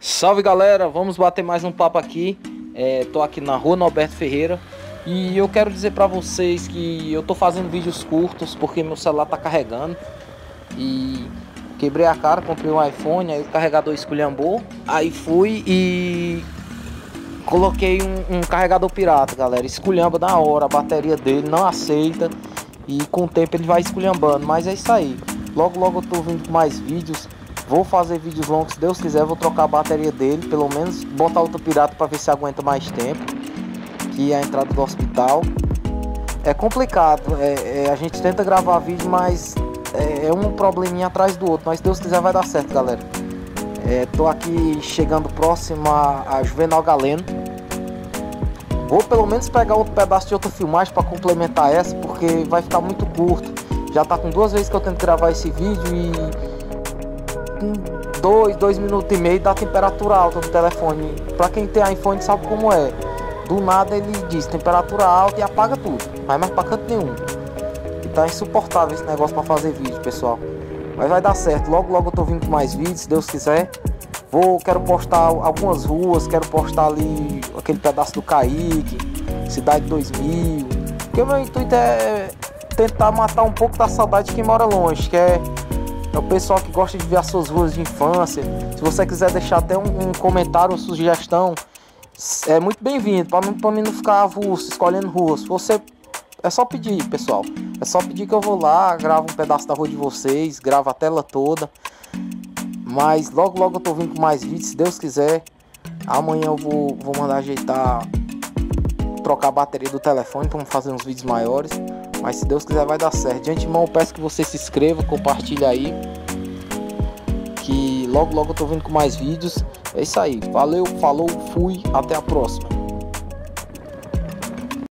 Salve galera, vamos bater mais um papo aqui. É, tô aqui na rua Norberto Ferreira. E eu quero dizer para vocês que eu tô fazendo vídeos curtos porque meu celular tá carregando. E quebrei a cara, comprei um iPhone, aí o carregador esculhambou, aí fui e coloquei um, um carregador pirata, galera. Esculhamba na hora, a bateria dele não aceita. E com o tempo ele vai esculhambando, mas é isso aí. Logo logo eu tô vindo com mais vídeos Vou fazer vídeos longos, se Deus quiser, vou trocar a bateria dele, pelo menos botar outro pirata para ver se aguenta mais tempo. Que é a entrada do hospital. É complicado, é, é, a gente tenta gravar vídeo, mas é, é, um probleminha atrás do outro. Mas se Deus quiser vai dar certo, galera. É, tô aqui chegando próximo a, a Juvenal Galeno. Vou pelo menos pegar outro pedaço de outra filmagem para complementar essa, porque vai ficar muito curto. Já tá com duas vezes que eu tento gravar esse vídeo e com dois, dois minutos e meio da temperatura alta do telefone. Para quem tem iPhone sabe como é. Do nada ele diz temperatura alta e apaga tudo. Vai mais para canto nenhum. E tá insuportável esse negócio para fazer vídeo, pessoal. Mas vai dar certo. Logo, logo eu tô vindo com mais vídeos, se Deus quiser. Vou, quero postar algumas ruas, quero postar ali aquele pedaço do Kaique, Cidade 2000. Porque meu intuito é tentar matar um pouco da saudade de quem mora longe, que é é o pessoal que gosta de ver as suas ruas de infância. Se você quiser deixar até um, um comentário, uma sugestão, é muito bem-vindo. Para mim não ficar avulso, escolhendo ruas. Você é só pedir, pessoal. É só pedir que eu vou lá, gravo um pedaço da rua de vocês, gravo a tela toda. Mas logo logo eu tô vindo com mais vídeos, se Deus quiser. Amanhã eu vou, vou mandar ajeitar, trocar a bateria do telefone para fazer uns vídeos maiores. Mas se Deus quiser vai dar certo. De antemão eu peço que você se inscreva, compartilhe aí. Que logo logo eu tô vindo com mais vídeos. É isso aí. Valeu, falou, fui, até a próxima.